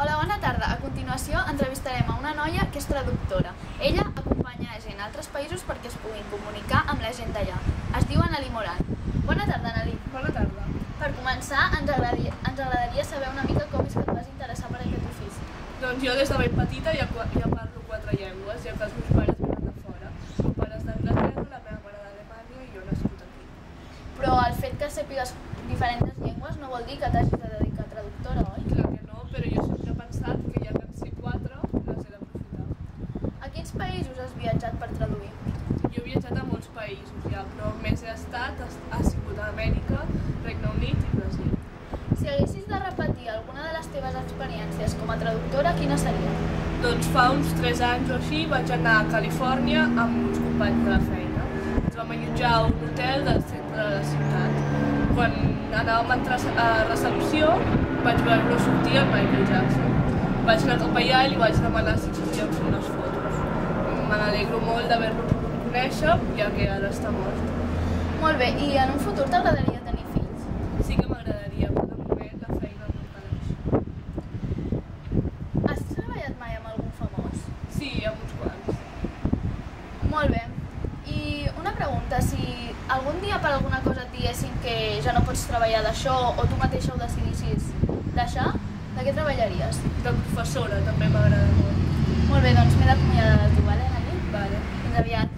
Hola, bona tarda. A continuació entrevistarem a una noia que és traductora. Ella acompanya gent a altres països perquè es puguin comunicar amb la gent d'allà. Es diu Annalí Moran. Bona tarda, Annalí. Bona tarda. Per començar, ens agradaria, ens agradaria saber una mica com és que et vas interessar per aquest ofici. Doncs jo des de ben petita ja, ja parlo quatre llengües, ja que els meus pares venen de fora. Meus pares d'Anglaterra, la meva mare d'Alemanya i jo nascut aquí. Però el fet que sàpigues diferents llengües no vol dir que t'hagis de dedicar a traductora, oi? Clar que no, però jo sempre he pensat que ja que en sé quatre, les he d'aprofitar. A quins països has viatjat per traduir? Jo he viatjat a molts països ja, però més he estat ha sigut a Amèrica, Regne Unit i Brasil. Si haguessis de repetir alguna de les teves experiències com a traductora, quina seria? Doncs fa uns 3 anys o així vaig anar a Califòrnia amb uns companys de la feina. Ens vam allotjar a un hotel del centre de la ciutat. Quan anàvem a entrar a recepció vaig veure sortir el Michael Jackson. Vaig anar cap allà i li vaig demanar si podíem fer unes fotos. Me n'alegro molt d'haver-lo conèixer, ja que ara està mort. Molt bé, i en un futur t'agradaria tenir fills? Sí que m'agradaria, però de moment la feina no pareix. Has treballat mai amb algun famós? Sí, amb uns quants. Molt bé. I una pregunta, si algun dia per alguna cosa et diguessin que ja no pots treballar d'això o tu mateixa ho decidissis deixar, de què treballaries? De professora també m'agrada molt. Molt bé, doncs m'he d'acomiadar de tu, vale, todavía